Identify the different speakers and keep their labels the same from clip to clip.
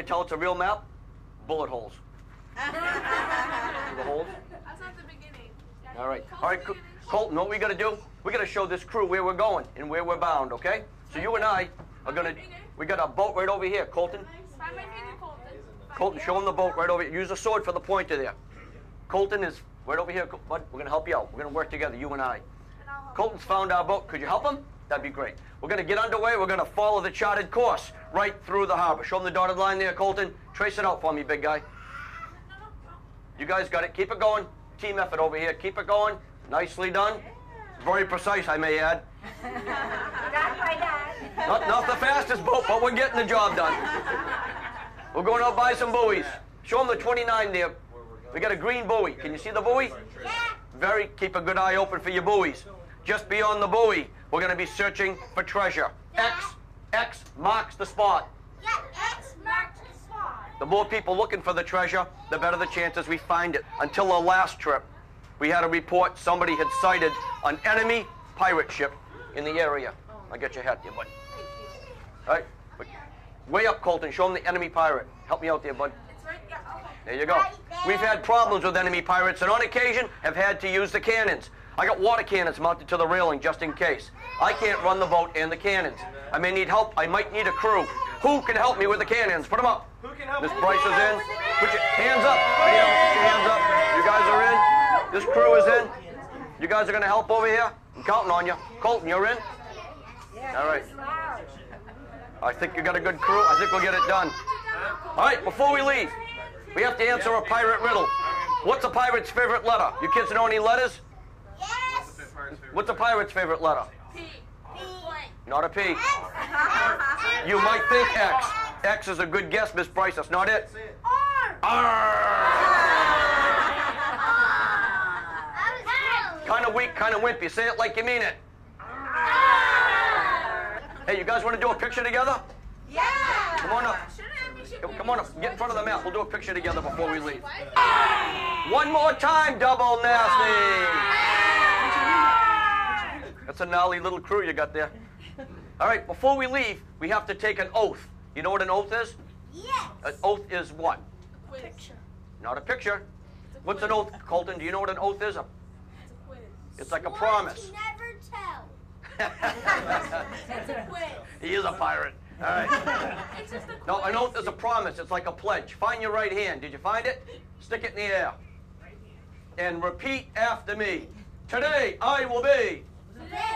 Speaker 1: you tell it's a real map? Bullet holes. The holes?
Speaker 2: That's not the beginning.
Speaker 1: All right. All right,
Speaker 2: the
Speaker 1: Co-
Speaker 2: beginning.
Speaker 1: Colton, what we got to do? We got to show this crew where we're going and where we're bound, okay? So you and I are going to, we got a boat right over here. Colton,
Speaker 2: Find my finger, Colton. Find
Speaker 1: Colton,
Speaker 2: it.
Speaker 1: show him the boat right over here. Use a sword for the pointer there. Colton is right over here, Col- bud. We're going to help you out. We're going to work together, you and I.
Speaker 2: And I'll help.
Speaker 1: Colton's found our boat. Could you help him? That'd be great. We're going to get underway. We're going to follow the charted course right through the harbor. Show them the dotted line there, Colton. Trace it out for me, big guy. You guys got it. Keep it going. Team effort over here. Keep it going. Nicely done. Very precise, I may add.
Speaker 3: Not dad.
Speaker 1: Not, not the fastest boat, but we're getting the job done. We're going out by some buoys. Show them the 29 there. We got a green buoy. Can you see the buoy?
Speaker 3: Yeah.
Speaker 1: Very, keep a good eye open for your buoys. Just beyond the buoy, we're going to be searching for treasure. X, X marks the spot.
Speaker 3: Yeah, X marked the spot.
Speaker 1: The more people looking for the treasure, the better the chances we find it. Until the last trip, we had a report somebody had sighted an enemy pirate ship in the area. I'll get your hat there, bud. All right. Way up, Colton. Show them the enemy pirate. Help me out there, bud.
Speaker 2: Right there.
Speaker 1: There you go. We've had problems with enemy pirates and on occasion have had to use the cannons. I got water cannons mounted to the railing just in case. I can't run the boat and the cannons. I may need help. I might need a crew. Who can help me with the cannons? Put them up.
Speaker 4: Who can help
Speaker 1: Miss? Bryce is in. Put your hands up. Put your hands up. You guys are in. This crew is in. You guys are going to help over here? I'm counting on you. Colton, you're in? All right. I think you got a good crew. I think we'll get it done. All right, before we leave, we have to answer a pirate riddle. What's a pirate's favorite letter? You kids know any letters? What's a pirate's favorite letter?
Speaker 2: P.
Speaker 1: Not a P. You might think X. X is a good guess, Miss Bryce. That's not it. R. R. Kind of weak, kind of wimpy. Say it like you mean it. Hey, you guys want to do a picture together?
Speaker 3: Yeah.
Speaker 1: Come on up.
Speaker 2: Shouldn't it be should
Speaker 1: Come- on up. Get in front of the map. We'll do a picture together before we leave. One more time, double nasty. That's a gnarly little crew you got there. All right, before we leave, we have to take an oath. You know what an oath is?
Speaker 3: Yes.
Speaker 1: An oath is what?
Speaker 2: A quiz.
Speaker 1: Not a picture. What's an oath, Colton? Do you know what an oath is? A-
Speaker 2: It's a quiz.
Speaker 1: It's like a promise.
Speaker 3: never tell.
Speaker 2: It's a quiz.
Speaker 1: he is a pirate. All right.
Speaker 2: It's just a quiz.
Speaker 1: No, an oath is a promise. It's like a pledge. Find your right hand. Did you find it? Stick it in the air. And repeat after me. Today I will be.
Speaker 3: Today I will be.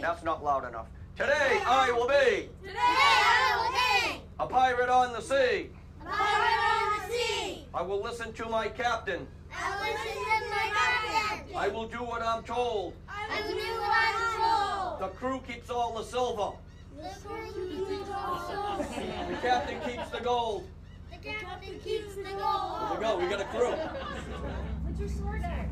Speaker 1: That's not loud enough. Today I will be
Speaker 3: Today I will be.
Speaker 1: a pirate on the sea.
Speaker 3: A pirate on the sea.
Speaker 1: I will listen to my captain.
Speaker 3: I will listen to my captain.
Speaker 1: I will do what I'm told.
Speaker 3: I will do what I'm told.
Speaker 1: The crew keeps all the silver.
Speaker 3: The crew keeps all the silver.
Speaker 1: The captain keeps the gold.
Speaker 3: The captain keeps the
Speaker 1: There
Speaker 3: gold.
Speaker 1: we go. We got a crew.
Speaker 3: Put your sword there.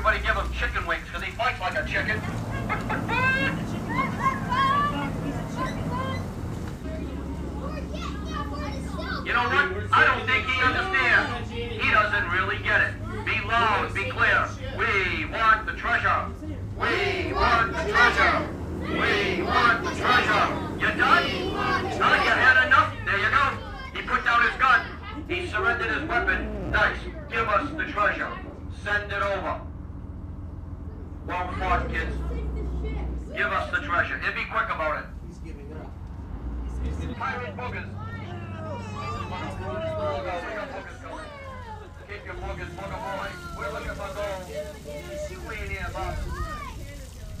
Speaker 1: Everybody give him chicken wings, because he fights like a chicken. You know what? I don't think he understands. He doesn't really get it. Be loud, be clear. We want the treasure. We want the treasure. We want the treasure. You done? Now you had enough. There you go. He put down his gun. He surrendered his weapon. Nice. Give us the treasure. Send it over. Well fought, kids. Give us the treasure. And be quick about it.
Speaker 4: He's giving up.
Speaker 1: Pirate boogers. Keep your boogers, booger boy. We're looking for gold. You ain't here, Bob.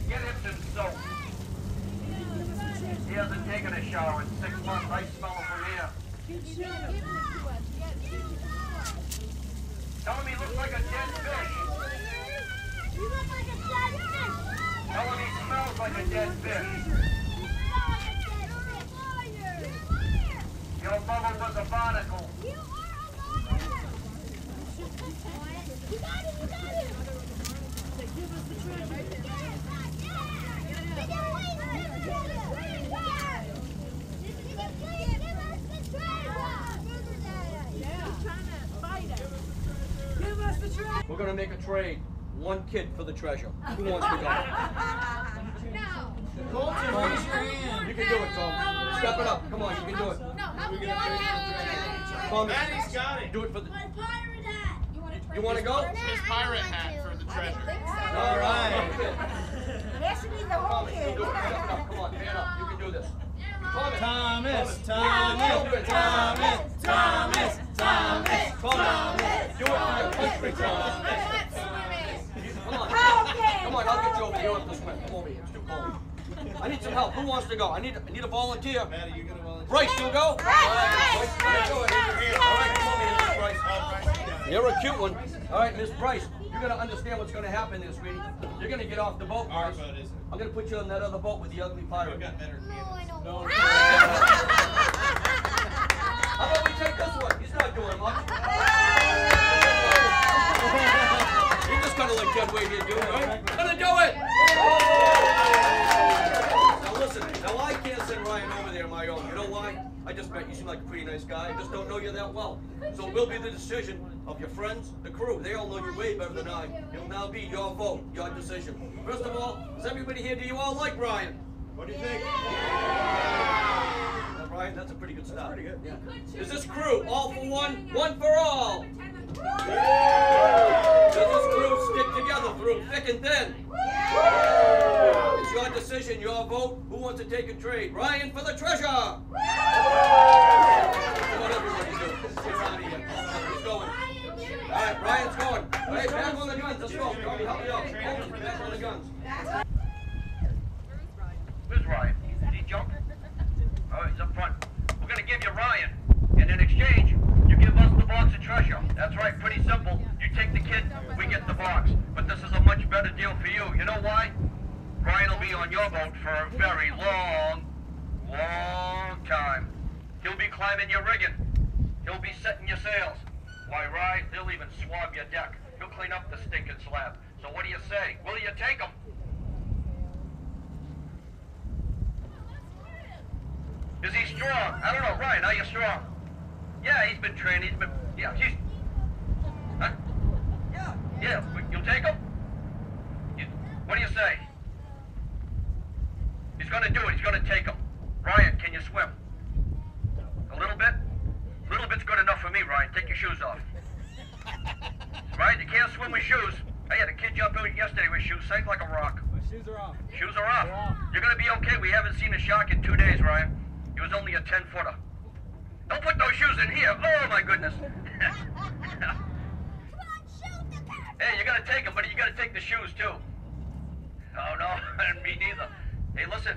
Speaker 1: Get him some soap. He hasn't taken a shower in six months. I smell him from here. Tell him he looks like a dead fish. Tell him he smells like a dead fish. Your mother was a barnacle. We're gonna make a trade. One kid for the treasure. Who wants to go?
Speaker 4: Colton, raise your hand.
Speaker 1: You can do it, Tom. Step it up. Come on, you can do it. Thomas,
Speaker 4: Maddie's got it.
Speaker 1: do it for the.
Speaker 3: My pirate hat.
Speaker 1: You want to go?
Speaker 5: His pirate hat for the treasure.
Speaker 1: All right.
Speaker 6: Has to be the whole kid.
Speaker 1: it. Up. Come on, man up. You can do this. Thomas.
Speaker 4: Thomas,
Speaker 1: Thomas,
Speaker 4: Thomas, Thomas, Thomas,
Speaker 1: Thomas. Do it for your country, Thomas. Come on. Come on, I'll get you over here. You don't have to swim. Come over here. It's too cold. I need some help. Who wants to go? I need I need a volunteer.
Speaker 4: Maddie, you gonna volunteer?
Speaker 1: Bryce, you go? All right, Bryce, you do it. All right, come over here, Miss Bryce.
Speaker 4: Oh, Bryce, you got it.
Speaker 1: You're a cute one. All right, Miss Bryce, you're gonna understand what's gonna happen there, sweetie. You're gonna get off the boat,
Speaker 4: Our boat isn't.
Speaker 1: I'm gonna put you on that other boat with the ugly pirate.
Speaker 4: We've
Speaker 1: pirate.
Speaker 4: got better cannons.
Speaker 1: No, How about we take this one? He's not doing much. He's just kinda like dead weight here, dude, right? Gonna do it! Now listen, now I can't send Ryan over there on my own. You know why? I just met you. seem like a pretty nice guy. I just don't know you that well. So it will be the decision of your friends, the crew. They all know you way better than I. It'll now be your vote, your decision. First of all, does everybody here, do you all like Ryan?
Speaker 4: What do you think?
Speaker 1: Uh, Ryan, that's a pretty good start. Pretty good. Yeah. Is this crew all for one, one for all? Does this crew stick together through thick and thin? It's your decision, your vote. Who wants to take a trade? Ryan for the treasure. Come on, everybody, do. Get out of here. Who's going? All right, Ryan's going. Right, back on the guns. Let's go. Tommy, help me That's right, pretty simple. You take the kid, we get the box. But this is a much better deal for you. You know why? Brian will be on your boat for a very long, long time. He'll be climbing your rigging. He'll be setting your sails. Why, Ryan? he'll even swab your deck. He'll clean up the stinking slab. So what do you say? Will you take him? Is he strong? I don't know. Ryan, are you strong? Yeah, he's been trained. He's been... Yeah, he's... Yeah. You'll take him? You, what do you say? He's gonna do it. He's gonna take him. Ryan, can you swim? A little bit? A little bit's good enough for me, Ryan. Take your shoes off. Ryan, you can't swim with shoes. I had a kid jump in yesterday with shoes, sank like a rock.
Speaker 4: My shoes are off.
Speaker 1: Shoes are off.
Speaker 4: Off.
Speaker 1: You're gonna be okay. We haven't seen a shark in two days, Ryan. He was only a ten footer. Don't put those shoes in here. Oh my goodness. hey, you gotta take them, but you gotta take the shoes too. Oh no, me neither. Hey, listen.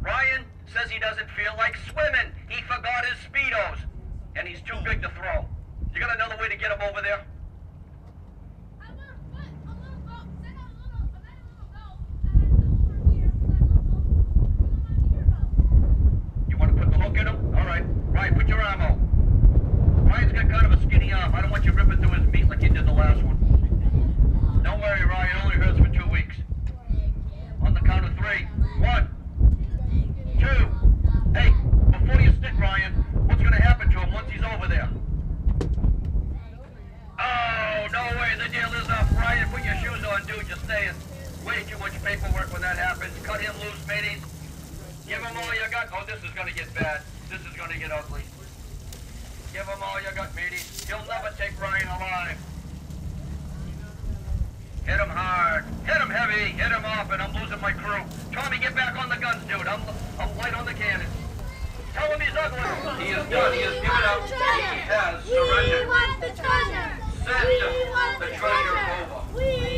Speaker 1: Ryan says he doesn't feel like swimming. He forgot his speedos, and he's too big to throw. You got another way to get him over there? You want to put the hook in him? All right. Ryan, put your arm out. Ryan's got kind of a skinny arm. I don't want you ripping through his meat like you did the last one. Don't worry, Ryan. It only hurts for two weeks. On the count of three. One, two. Hey, before you stick, Ryan, what's going to happen to him once he's over there? Oh, no way. The deal is up. Ryan, put your shoes on, dude. Way too much paperwork when that happens. Cut him loose, mateys. Give him all you got. Oh, this is gonna get bad. This is gonna get ugly. Give him all you got, mateys. He'll never take Ryan alive. Hit him hard. Hit him heavy. Hit him often. I'm losing my crew. Tommy, get back on the guns, dude. I'm, I'm light on the cannons. Tell him he's ugly. He is done. He has given up. He has
Speaker 3: We
Speaker 1: surrendered.
Speaker 3: want the treasure.
Speaker 1: Send
Speaker 3: We
Speaker 1: the treasure. over.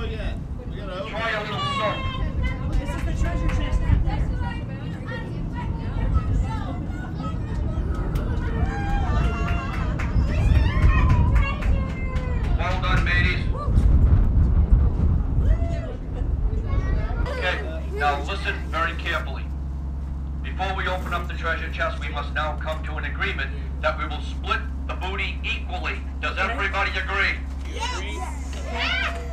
Speaker 5: I yet. We gotta open
Speaker 1: Try a little soap.
Speaker 4: This is the treasure chest.
Speaker 1: Well done, mateys. Okay, now listen very carefully. Before we open up the treasure chest, we must now come to an agreement that we will split the booty equally. Does everybody agree?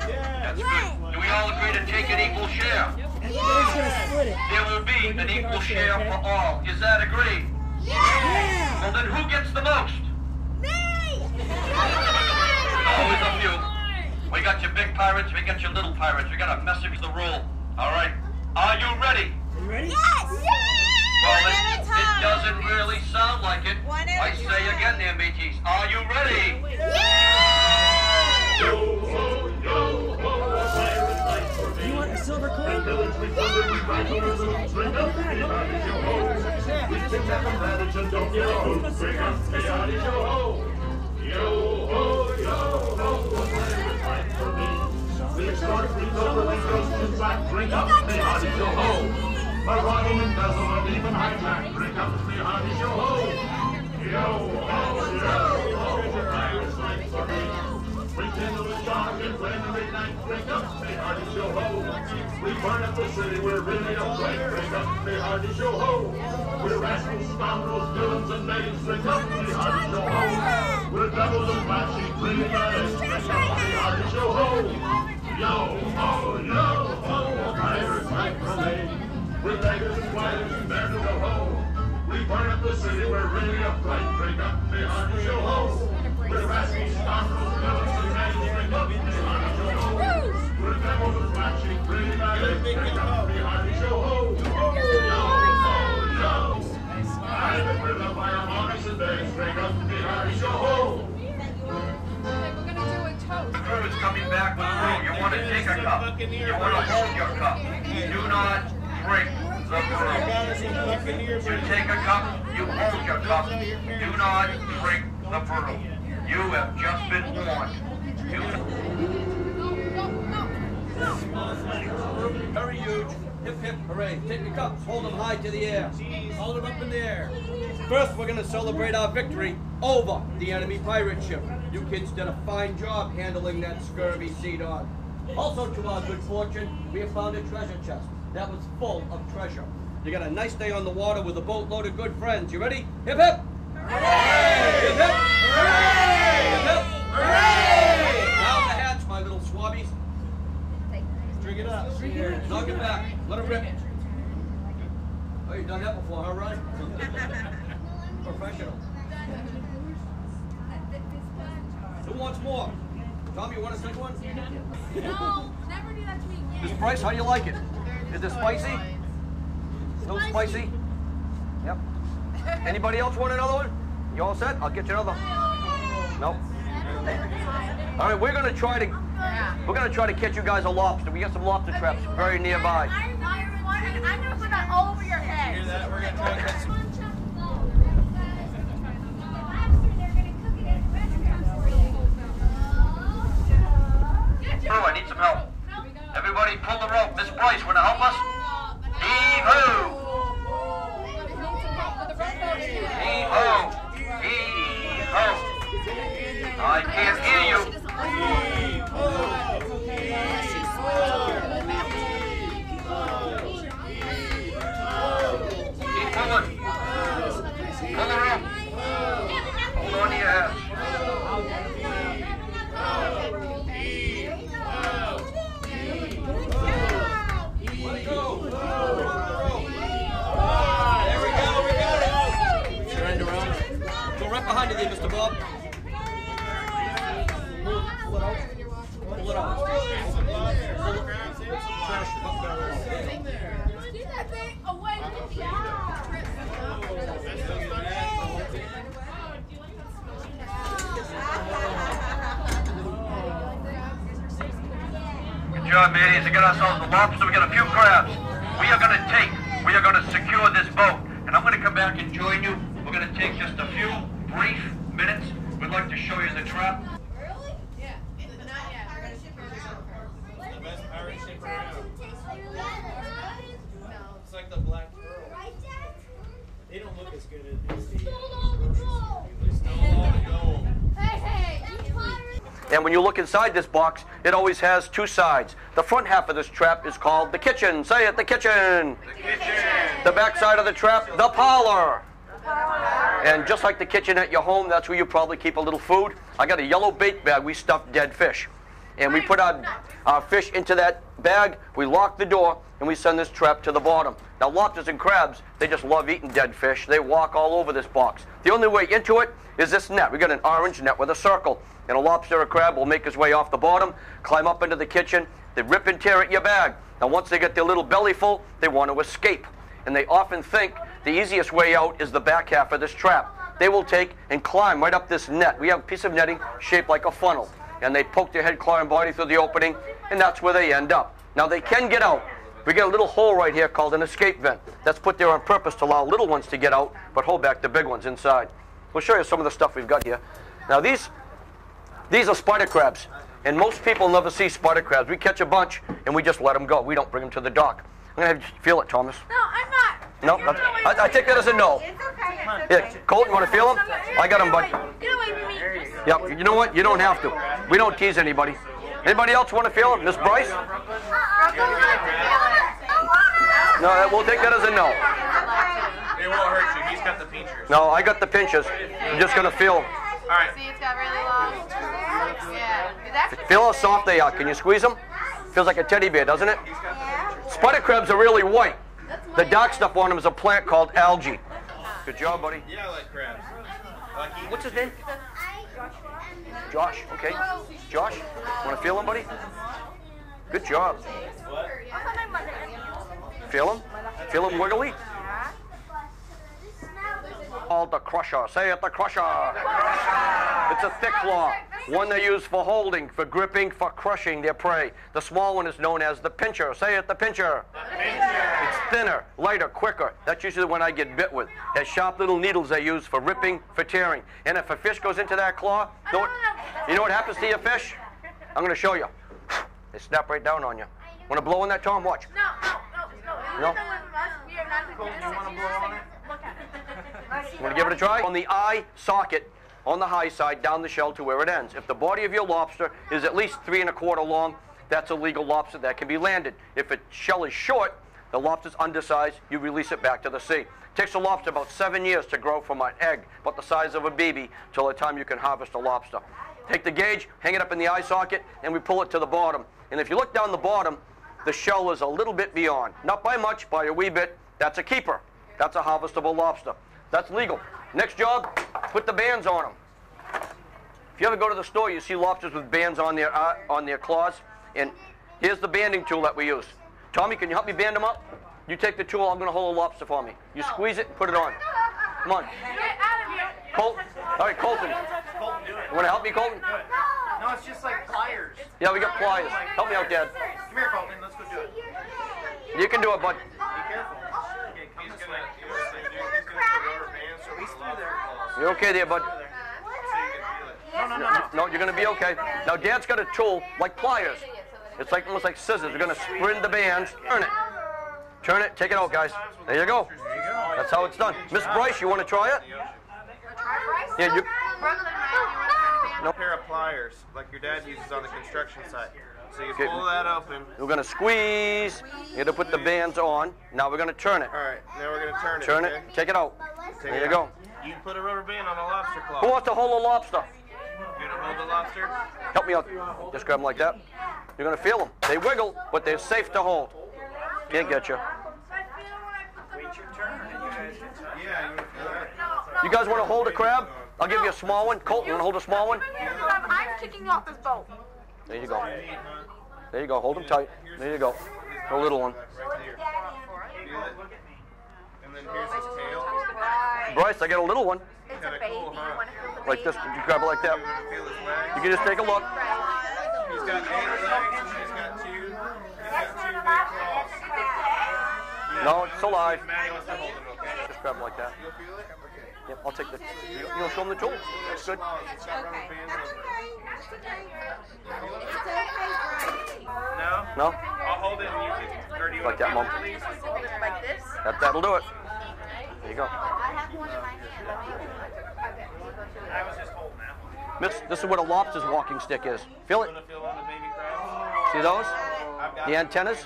Speaker 1: That's good. Do we all agree to take an equal share?
Speaker 4: Everybody's gonna split it.
Speaker 1: There will be an equal share
Speaker 4: share,
Speaker 1: for all. Is that agreed?
Speaker 4: Yeah.
Speaker 1: Well, then who gets the most? Me. Always a few. We got your big pirates, we got your little pirates. We got a message to the rule. All right. Are you ready?
Speaker 4: You ready?
Speaker 1: Well, it, it doesn't really sound like it.
Speaker 6: One at a
Speaker 1: I say again there, mateys. Are you ready?
Speaker 4: You
Speaker 7: Marauding, embezzlement, even hijack. Drink up, say hearty yo ho. Yo Drink up, say hearty yo ho. We burn up the city, we're really afraid. Drink up, say hearty yo ho. We're rascals, scoundrels, villains, and knaves. Drink up, say hearty yo ho. We're devils and flashy, green eyes. Drink up, say hearty yo ho. Yo ho, yo ho, pirates fight for me. We're beggars and whites and bear to the hoe. We burn up the city, we're really a fright. Drink up, say hearty yo ho. We're rascals, scoundrels, villains, and knaves. Drink up, say hearty
Speaker 1: coming back crew. You want to take a cup. You want to hold your cup. Do not
Speaker 8: drink the brew. You take a cup, you hold your cup. Do not drink the brew. You have just been warned. You
Speaker 9: Very huge. Hip hip hooray. Take your cups, hold them high to the air.
Speaker 3: Hold it up in the air.
Speaker 9: First, we're gonna celebrate our victory over the enemy pirate ship. You kids did a fine job handling that scurvy sea dog. Also, to our good fortune, we have found a treasure chest that was full of treasure. You got a nice day on the water with a boatload of good friends. You ready? Hip hip! Hooray! Hip hip! Hooray! Hip hip! Hooray! Down the hatch, my little swabbies.
Speaker 3: Drink it up.
Speaker 9: Knock it back. Let it rip. Oh, you've done that before, huh, Ron? Professional. Who wants more? Tom, you want to take one?
Speaker 10: No, never do that to me
Speaker 1: Miss
Speaker 10: again.
Speaker 1: Bryce, how do you like it? Is it spicy? Still spicy? Yep. Anybody else want another one? You all set? I'll get you another. Nope. All right, we're gonna try to we're gonna try to catch you guys a lobster. We got some lobster traps very nearby.
Speaker 6: I'm gonna put that over your head.
Speaker 3: Hear that? We're gonna try to catch some.
Speaker 8: Crew, I need some help. Everybody pull the rope. Miss Bryce, wanna help us? Heave ho! Heave ho! Heave ho! I can't hear you. Keep pulling. Pull the rope. Hold on to your hat.
Speaker 9: Let it go.
Speaker 3: There we go. We got it.
Speaker 9: Turn around. Go right behind you there, Mr. Bob. Pull it out. Pull it out. Trash bucket around. There you go.
Speaker 10: Do that thing away from the
Speaker 8: Good job, mateys. We got ourselves a lobster. We got a few crabs. We are going to take, we are going to secure this boat. And I'm going to come back and join you. We're going to take just a few brief minutes. We'd like to show you the trap.
Speaker 3: The best pirate ship around. It's like the Black Pearl. They don't look as good as the. They stole all the gold.
Speaker 1: And when you look inside this box, it always has two sides. The front half of this trap is called the kitchen. Say it, the kitchen. The kitchen. The back side of the trap, the parlor. And just like the kitchen at your home, that's where you probably keep a little food. I got a yellow bait bag. We stuff dead fish. And we put our, our fish into that bag, we lock the door, and we send this trap to the bottom. Now, lobsters and crabs, they just love eating dead fish. They walk all over this box. The only way into it is this net. We got an orange net with a circle. And a lobster or crab will make his way off the bottom, climb up into the kitchen, they rip and tear at your bag. Now, once they get their little belly full, they want to escape. And they often think the easiest way out is the back half of this trap. They will take and climb right up this net. We have a piece of netting shaped like a funnel. And they poke their head, claw, and body through the opening, and that's where they end up. Now, they can get out. We get a little hole right here called an escape vent. That's put there on purpose to allow little ones to get out, but hold back the big ones inside. We'll show you some of the stuff we've got here. Now, these these are spider crabs, and most people never see spider crabs. We catch a bunch and we just let them go. We don't bring them to the dock. I'm gonna have you feel it, Thomas.
Speaker 6: No, I'm not.
Speaker 1: No, I, I, take that as a no.
Speaker 6: It's okay. It's
Speaker 1: Yeah,
Speaker 6: okay.
Speaker 1: Colton, want to feel them? I got them, bud.
Speaker 6: Get away from me.
Speaker 1: Yep. You know what? You don't have to. We don't tease anybody. Anybody else want to feel them? Miss Bryce? No, we'll take that as a no.
Speaker 3: It won't hurt you. He's got the pinchers.
Speaker 1: No, I got the pinches. I'm just gonna feel.
Speaker 3: All right.
Speaker 6: See, it's got really long. Yeah.
Speaker 1: Feel how soft they are. Can you squeeze them? Feels like a teddy bear, doesn't it? Spider crabs are really white. The dark stuff on them is a plant called algae. Good job, buddy.
Speaker 3: Yeah, I like crabs. I like eating.
Speaker 1: What's his name? Josh. Okay. Josh, want to feel him, buddy? Good job. Feel him? Feel him wiggly? Called the crusher. Say it, the crusher. It's a thick claw. One they use for holding, for gripping, for crushing their prey. The small one is known as the pincher. Say it, the pincher. It's thinner, lighter, quicker. That's usually the one I get bit with. Has sharp little needles they use for ripping, for tearing. And if a fish goes into that claw, know what, you know what happens to your fish? I'm going to show you. They snap right down on you. Want to blow on that, Tom? Watch.
Speaker 6: No, no, no, no.
Speaker 1: No?
Speaker 6: Leave them with us. We are not going to. You just like, look at it.
Speaker 1: Want to give it a try? On the eye socket, on the high side, down the shell to where it ends. If the body of your lobster is at least three and a quarter long, that's a legal lobster that can be landed. If its shell is short, the lobster's undersized, you release it back to the sea. It takes a lobster about seven years to grow from an egg, about the size of a baby, till the time you can harvest a lobster. Take the gauge, hang it up in the eye socket, and we pull it to the bottom. And if you look down the bottom, the shell is a little bit beyond. Not by much, by a wee bit. That's a keeper. That's a harvestable lobster. That's legal. Next job, put the bands on them. If you ever go to the store, you see lobsters with bands on their uh, on their claws. And here's the banding tool that we use. Tommy, can you help me band them up? You take the tool. I'm going to hold a lobster for me. You squeeze it, put it on. Come on,
Speaker 6: Get out of here.
Speaker 1: Colton. All right, Colton.
Speaker 5: Colton, do it.
Speaker 1: You want to help me, Colton?
Speaker 5: No, it's just like pliers.
Speaker 1: Yeah, we got pliers. Help me out, Dad.
Speaker 5: Come here, Colton. Let's go do it.
Speaker 1: You can do it, bud.
Speaker 5: Be careful. Okay, come
Speaker 8: He's
Speaker 5: this
Speaker 8: gonna,
Speaker 5: way.
Speaker 8: you know what he's gonna do? He's gonna put rubber bands so
Speaker 5: He's
Speaker 8: he's
Speaker 5: through there.
Speaker 1: You're okay there, bud.
Speaker 8: So you can feel it.
Speaker 5: No, no, no.
Speaker 1: No, you're going to be okay. Now, Dad's got a tool like pliers. It's like almost like scissors. We're going to spread the bands. Turn it. Turn it. Take it out, guys. There you go. That's how it's done. Miss Bryce, you want to try it? Yeah, you.
Speaker 6: Brooklyn, man, to try
Speaker 8: No pair of pliers like your dad uses on the construction site. So you pull that open.
Speaker 1: We're going to squeeze. You're going to put the bands on. Now we're going to turn it.
Speaker 8: All right, now we're gonna turn it.
Speaker 1: Turn
Speaker 8: okay?
Speaker 1: it. Take it out.
Speaker 8: Take
Speaker 1: There
Speaker 8: it
Speaker 1: you go.
Speaker 8: Out. You put a rubber band on a lobster claw.
Speaker 1: Who wants to hold a lobster?
Speaker 8: You gonna hold the lobster?
Speaker 1: Help me out. Just grab them like that. You're going to feel them. They wiggle, but they're safe to hold. Can't get you.
Speaker 5: Wait your turn, and you guys can touch.
Speaker 8: Yeah, you gonna feel that?
Speaker 1: You guys want to hold a crab? I'll give you a small one. Colton, want to hold a small one?
Speaker 6: I'm kicking you off this boat.
Speaker 1: There you go. There you go. Hold them tight. There you go. A little one.
Speaker 8: Right there. Feel it? And then here's his tail.
Speaker 1: Bryce, I got a little one.
Speaker 6: It's a baby.
Speaker 8: cool, huh?
Speaker 6: want to feel the
Speaker 1: Like this. You grab it like that.
Speaker 8: You wanna feel his legs?
Speaker 1: You can just take a look.
Speaker 8: He's got eight legs and he's got two. He's got two big claws.
Speaker 1: No, it's alive.
Speaker 8: Maddie wants to hold it, okay?
Speaker 1: Just grab it like that.
Speaker 8: You'll feel it? Okay.
Speaker 1: Yep, I'll take the. You, you want show them the tool? That's good.
Speaker 8: It's got rubber bands on it.
Speaker 5: No?
Speaker 1: No?
Speaker 8: I'll hold it and you can, or do you
Speaker 1: Like that, Mom.
Speaker 6: Like this?
Speaker 1: That, that'll do it. There you go.
Speaker 6: I have one in my hand.
Speaker 5: I was just holding that one.
Speaker 1: This, this is what a lobster's walking stick is. Feel it?
Speaker 8: Want to feel on the baby crabs?
Speaker 1: See those? The antennas?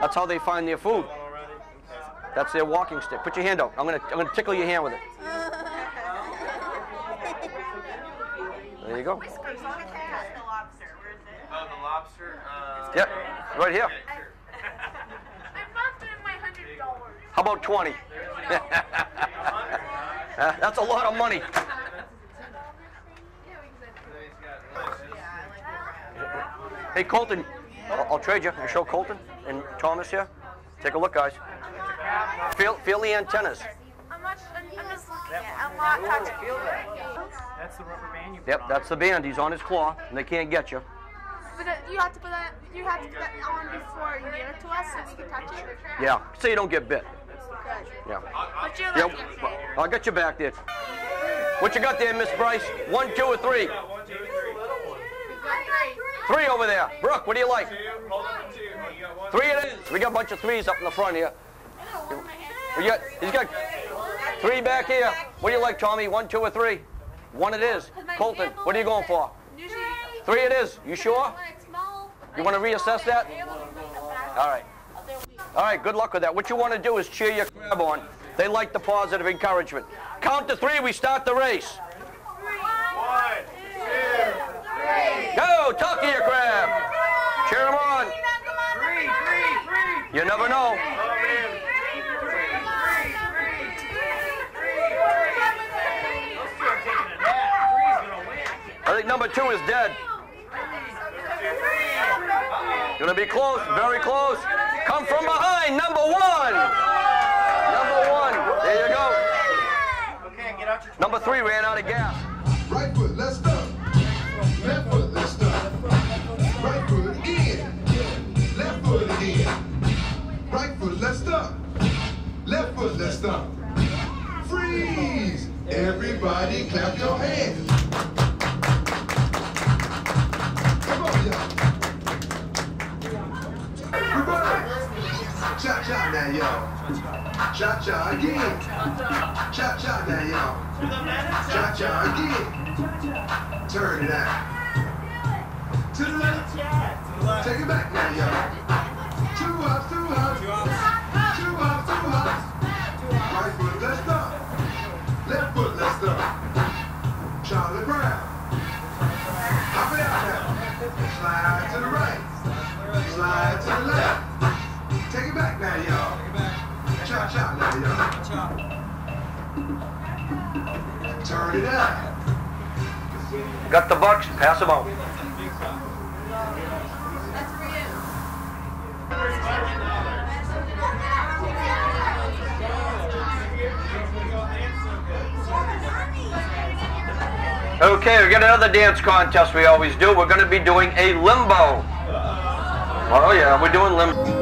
Speaker 1: That's how they find their food.
Speaker 8: one already. Okay.
Speaker 1: That's their walking stick. Put your hand out. I'm gonna, I'm gonna tickle your hand with it. There you go.
Speaker 6: Whiskers on a cat. The lobster. Where is it?
Speaker 8: Oh, the lobster. Uh,
Speaker 1: Yep, right here.
Speaker 8: yeah.
Speaker 6: I'm not doing my hundred dollars.
Speaker 1: How about 20? That's a lot of money. Hey, Colton, I'll, I'll trade you. You show Colton and Thomas here. Take a look, guys. Feel, feel the antennas.
Speaker 6: I'm not. I'm just looking at. I'm not touching.
Speaker 5: That's the rubber band you put
Speaker 1: Yep, that's the band. He's on his claw, and they can't get you.
Speaker 6: But uh, you have to put that. You have to put that on before you give it to us, so we can touch it.
Speaker 1: Yeah, so you don't get bit. Yeah. Yeah,
Speaker 6: looking at it.
Speaker 1: I'll get you back there. What you got there, Miss Bryce? One, two, or three?
Speaker 6: Three.
Speaker 1: Over there. Brooke, what do you like?
Speaker 8: Two, hold it for two. You got one.
Speaker 1: Three it is. We got a bunch of threes up in the front here. We got, he's got three back here. What do you like, Tommy? One, two, or three? One it is. Colton, what are you going for? Three it is. You sure?
Speaker 2: when it's small,
Speaker 1: You want to reassess that? All right. All right, good luck with that. What you want to do is cheer your crab on. They like the positive encouragement. Count to three, we start the race.
Speaker 8: One, two,
Speaker 1: Go, talk to your crab. Cheer him on.
Speaker 5: Three, three, three.
Speaker 1: You never know.
Speaker 8: Man.
Speaker 5: Those two are taking a nap. Three's gonna win.
Speaker 1: I think number two is dead. Gonna be close, very close. Come from behind, number one. Number one. There you go. Number three ran out of gas.
Speaker 11: Right foot, let's go. Left foot, let's go. Right foot in. Left foot in. Right foot, let's go. Left foot, let's go. Freeze! Everybody clap your hands. Cha-cha now, y'all. Cha-cha again. Cha-cha now, y'all. Cha-cha again. Turn it out. To the left. Take it back now, y'all. Two hops, two hops. Two hops, two hops. Right foot, let's stop. Left foot, let's stop. Charlie Brown. Hop it out now. Slide to the right. Slide to the left. Cha-cha now, y'all. Turn it out.
Speaker 8: Got the bucks? Pass them out. Okay, we got another dance contest we always do. We're going to be doing a limbo. Oh yeah, we're doing limbo.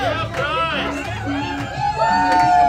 Speaker 6: Yeah, Bryce.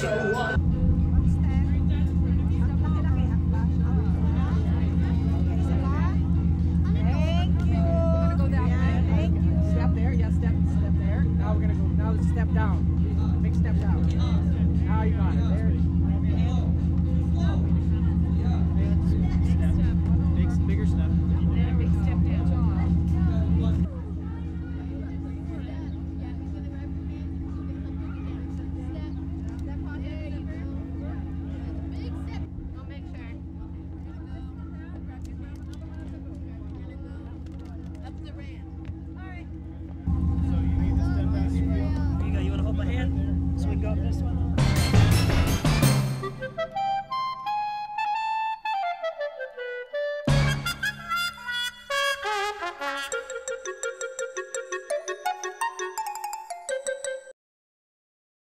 Speaker 1: So what?